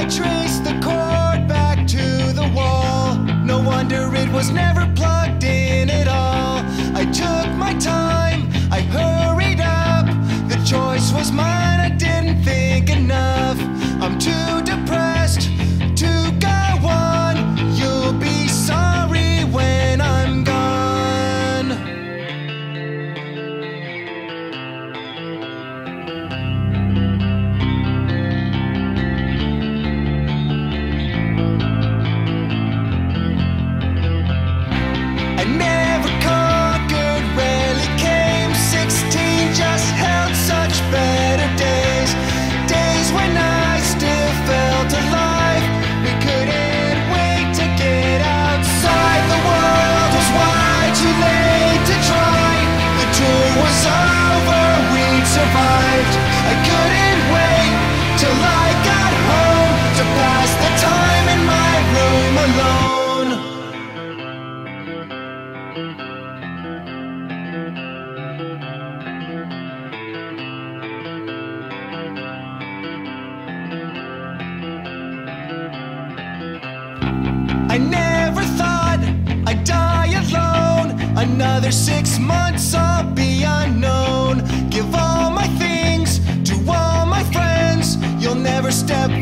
I traced the cord back to the wall. No wonder it was never plugged in. I couldn't wait till I got home To pass the time in my room alone. I never thought I'd die alone. Another six months I'll be unknown. step